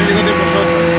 bendigo de vosotros.